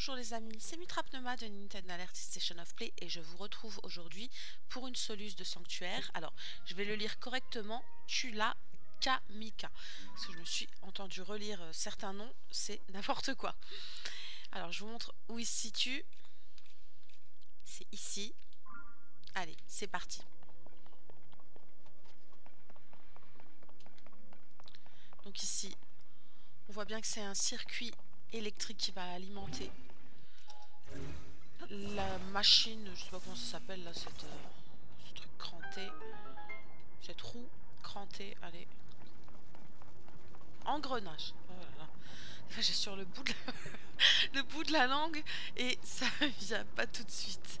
Bonjour les amis, c'est Mitra Pneuma de Nintendo Alert Station of Play et je vous retrouve aujourd'hui pour une soluce de sanctuaire. Alors, je vais le lire correctement, Tula Kamika. Parce que je me suis entendu relire euh, certains noms, c'est n'importe quoi. Alors, je vous montre où il se situe. C'est ici. Allez, c'est parti. Donc ici, on voit bien que c'est un circuit électrique qui va alimenter machine, je sais pas comment ça s'appelle là, cette, euh, ce truc cranté, cette roue crantée, allez. Engrenage. Oh j'ai sur le bout, de la... le bout de la langue et ça vient pas tout de suite.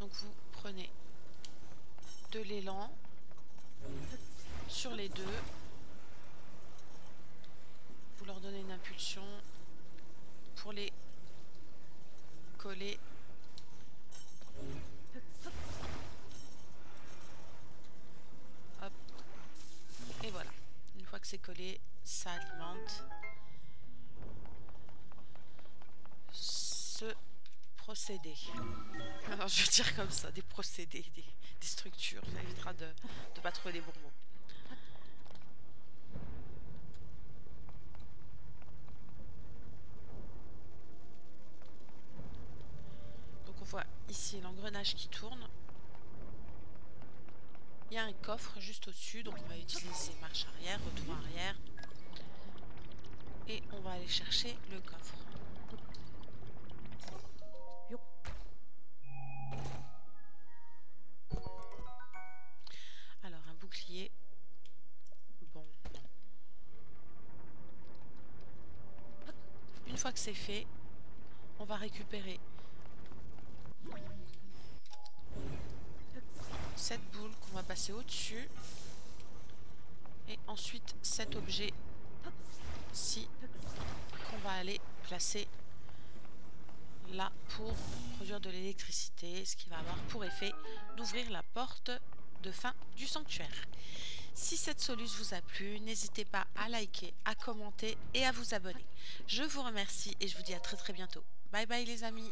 Donc vous prenez de l'élan sur les deux. Vous leur donnez une impulsion pour les coller. Et voilà. Une fois que c'est collé, ça alimente ce procédé. Alors je veux dire comme ça, des procédés, des, structures. Ça évitera de ne pas trouver les bons. Ici l'engrenage qui tourne. Il y a un coffre juste au-dessus, donc on va utiliser marche arrière, retour arrière. Et on va aller chercher le coffre. Bon, Une fois que c'est fait, on va récupérer passer au-dessus. Et ensuite cet objet-ci qu'on va aller placer là pour produire de l'électricité, ce qui va avoir pour effet d'ouvrir la porte de fin du sanctuaire. Si cette soluce vous a plu, n'hésitez pas à liker, à commenter et à vous abonner. Je vous remercie et je vous dis à très très bientôt. Bye bye les amis